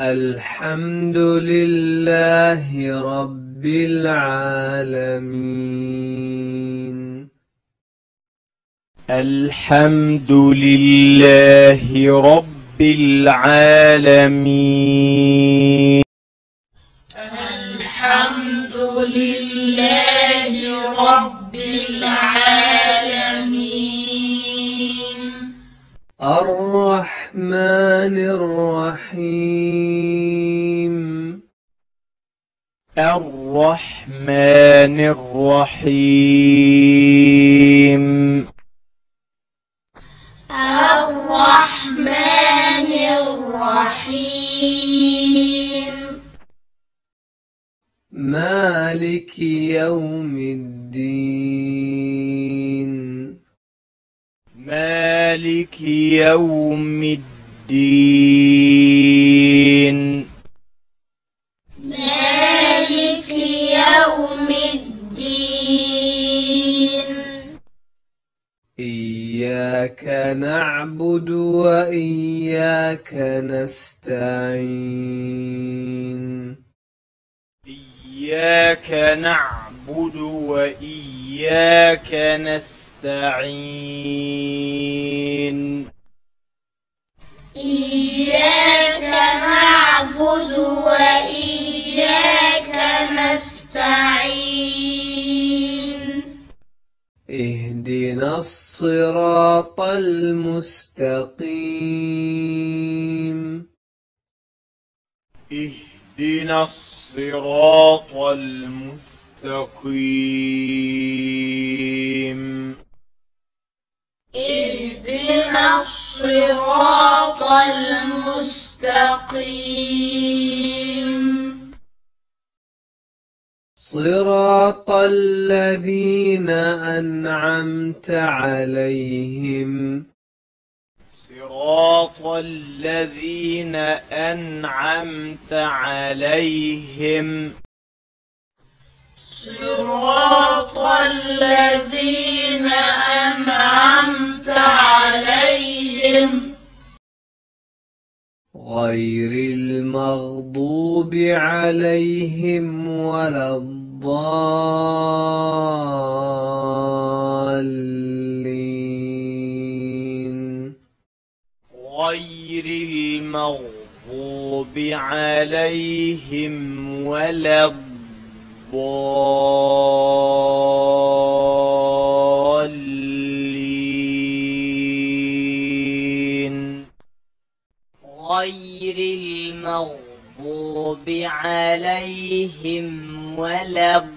الحمد لله رب العالمين. الحمد لله رب العالمين. الحمد لله رب العالمين. الرحمن الرحيم. الرحمن الرحيم. الرحمن الرحيم. مالك يوم الدين. مالك يوم الدين. مالك يوم الدين. إياك نعبد وإياك نستعين. إياك نعبد وإياك نستعين إياك نعبد وإياك نستعين. اهدنا الصراط المستقيم. اهدنا الصراط المستقيم. اهدنا الصراط المستقيم. صراط الذين أنعمت عليهم. صراط الذين أنعمت عليهم. صراط الذين غير المغضوب عليهم ولا الضالين. غير المغضوب عليهم ولا الضالين. المغضوب عليهم ولا الضالين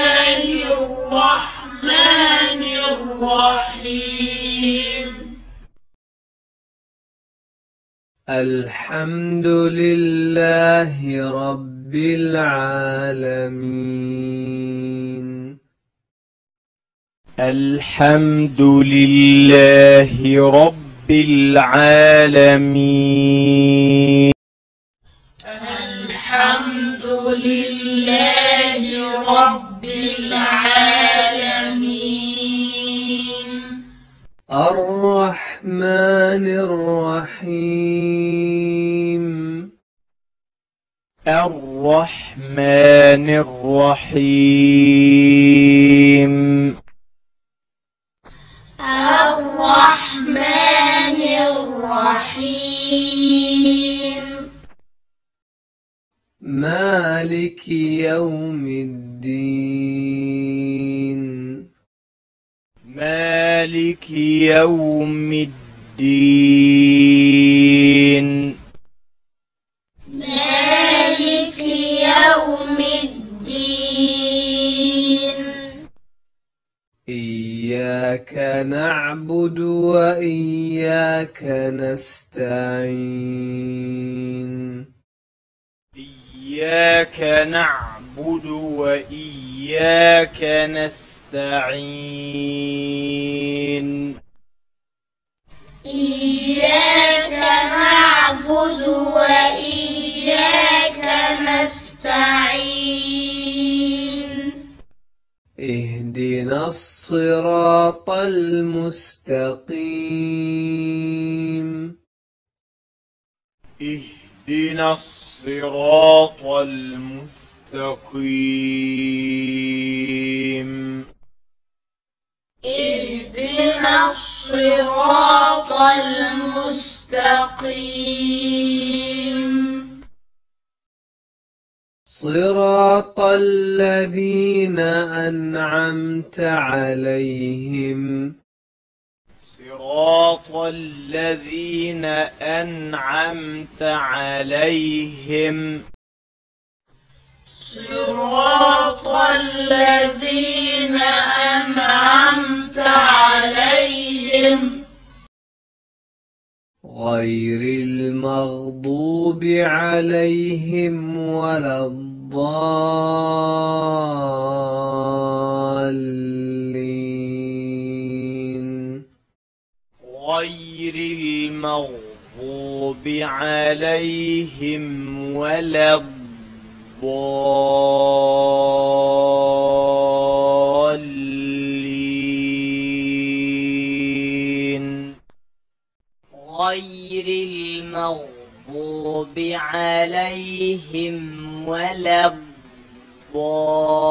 الحمد لله رب العالمين. الحمد لله رب العالمين. الحمد لله رب العالمين. الرحمن الرحمن الرحيم. الرحمن الرحيم. الرحمن الرحيم. مالك يوم الدين. مالك يوم الدين. مالك يوم الدين. إياك نعبد وإياك نستعين. إياك نعبد وإياك نستعين. إياك نعبد وإياك نستعين. اهدنا الصراط المستقيم. اهدنا الصراط المستقيم. اهدنا الصراط المستقيم. صراط الذين أنعمت عليهم. صراط الذين أنعمت عليهم. صراط الذين أنعمت عليهم. غير المغضوب عليهم ولا الضالين. غير المغضوب عليهم ولا الضالين. غير المغضوب عليهم ولا الضالين.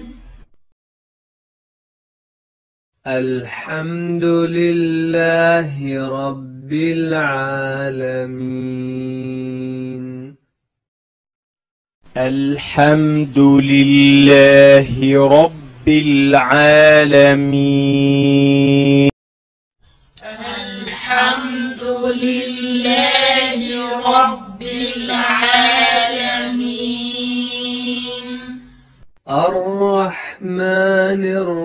الحمد لله رب العالمين. الحمد لله رب العالمين. الحمد لله رب العالمين. الرحمن الرحيم.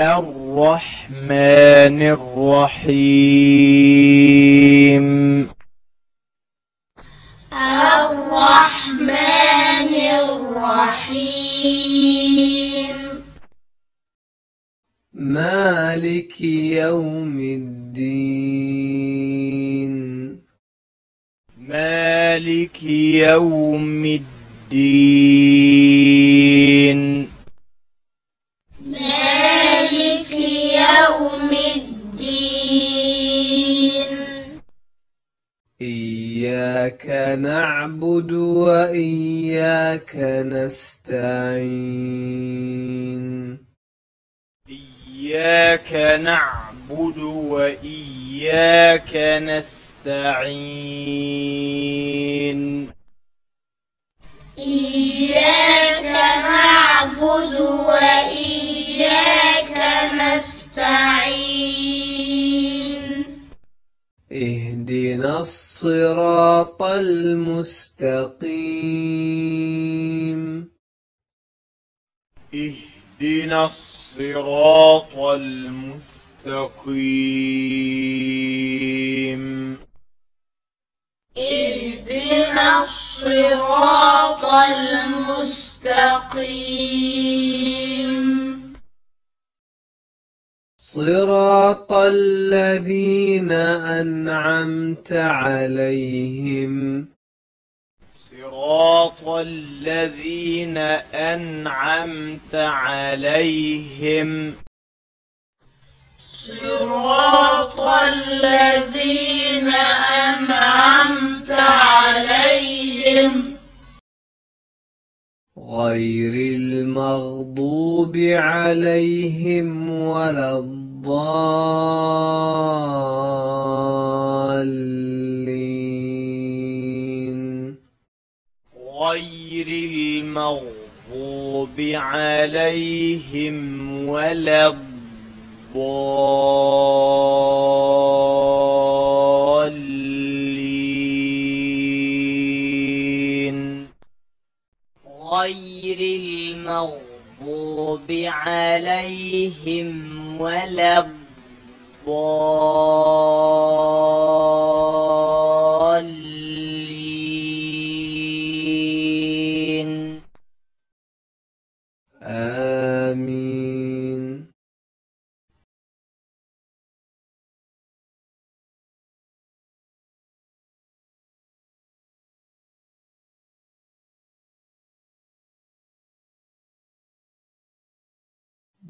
الرحمن الرحيم. الرحمن الرحيم. مالك يوم الدين. مالك يوم الدين. مالك يوم الدين. إياك نعبد وإياك نستعين. إياك نعبد وإياك نستعين. إياك نعبد وإياك نستعين. اهدنا الصراط المستقيم. اهدنا الصراط المستقيم. المستقيم. صراط الذين أنعمت عليهم. صراط الذين أنعمت عليهم. صراط الذين أنعمت عليهم. غير المغضوب عليهم ولا الضالين. غير المغضوب عليهم ولا الضالين. عليهم ولا الضالين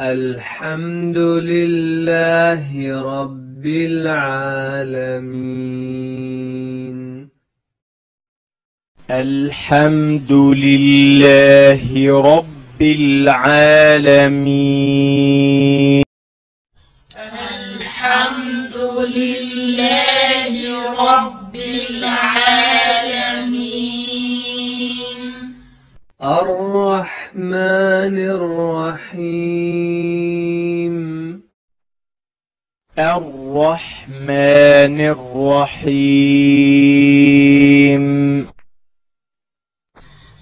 الحمد لله رب العالمين. الحمد لله رب العالمين. الحمد لله رب العالمين. الرحمن الرحيم. الرحمن الرحيم.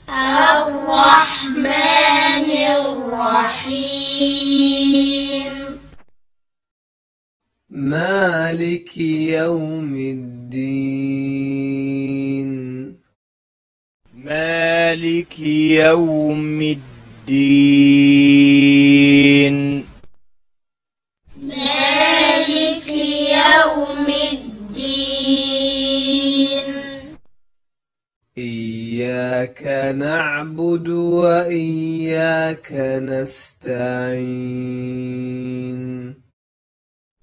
الرحمن الرحيم. مالك يوم الدين. مالك يوم الدين. مالك يوم الدين. إياك نعبد وإياك نستعين.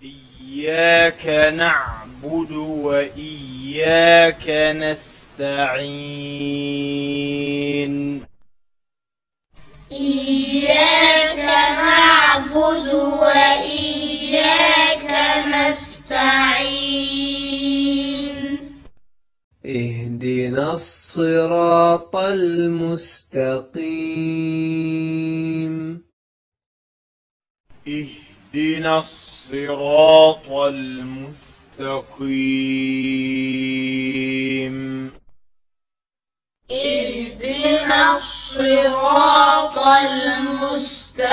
إياك نعبد وإياك نستعين إياك نعبد وإياك نستعين. اهدنا الصراط المستقيم. اهدنا الصراط المستقيم. اهدنا الصراط المستقيم.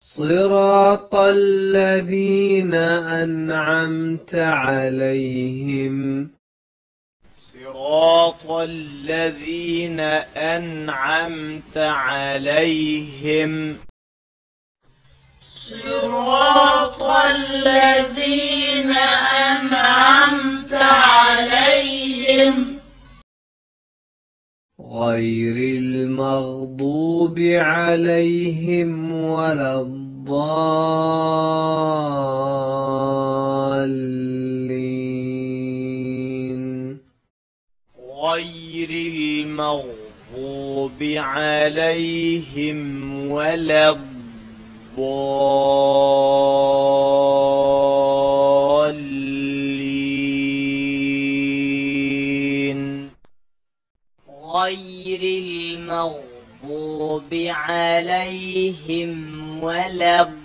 صراط الذين أنعمت عليهم. صراط الذين أنعمت عليهم. صراط الذين أنعمت عليهم. غير المغضوب عليهم ولا الضالين. غير المغضوب عليهم ولا الضالين. غير المغضوب عليهم ولا الضالين.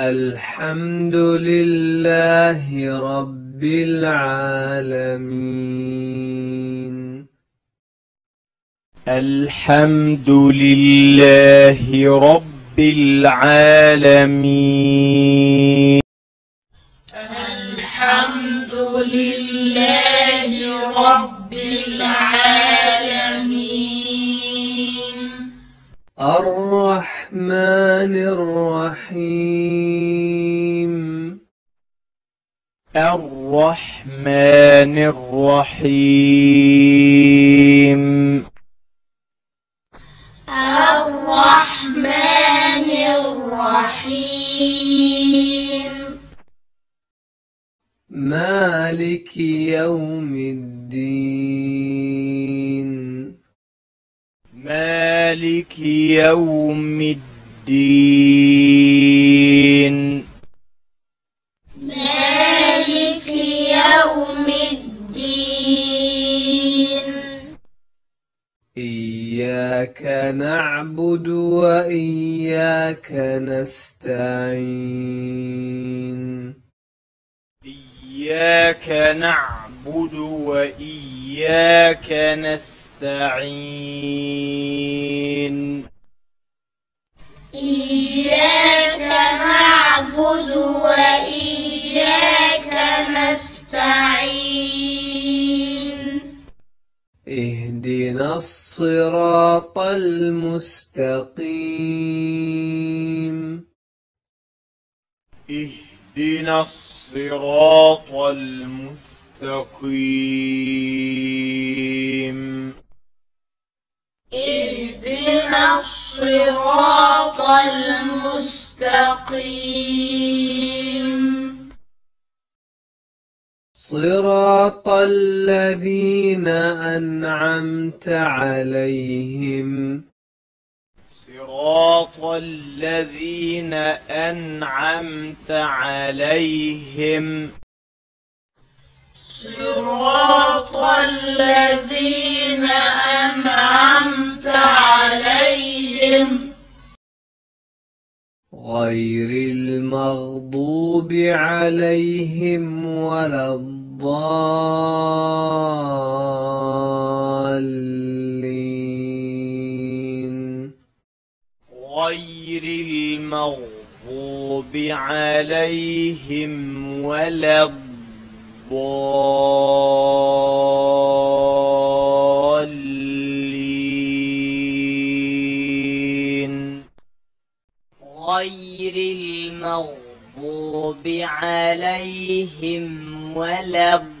الحمد لله رب العالمين. الحمد لله رب العالمين. الحمد لله رب العالمين. الرحمن الرحيم. الرحمن الرحيم. الرحمن الرحيم. مالك يوم مالك يوم الدين. مالك يوم الدين. إياك نعبد وإياك نستعين. إياك نعبد وإياك نستعين. الصراط المستقيم. اهدنا الصراط المستقيم. اهدنا الصراط المستقيم. صراط الذين أنعمت عليهم. صراط الذين أنعمت عليهم. صراط الذين أنعمت عليهم. غير المغضوب عليهم ولا الضالين. غير المغضوب عليهم ولا الضالين. غير المغضوب عليهم ولا الضالين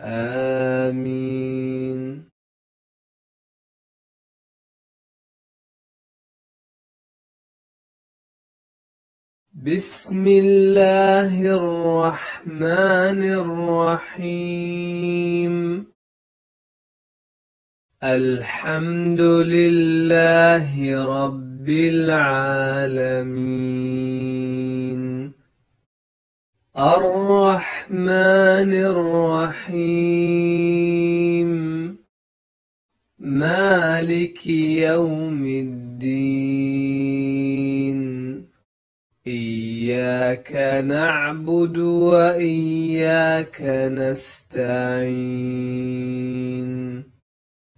آمين. بسم الله الرحمن الرحيم. الحمد لله رب العالمين. الرحمن الرحيم. مالك يوم الدين. إياك نعبد وإياك نستعين.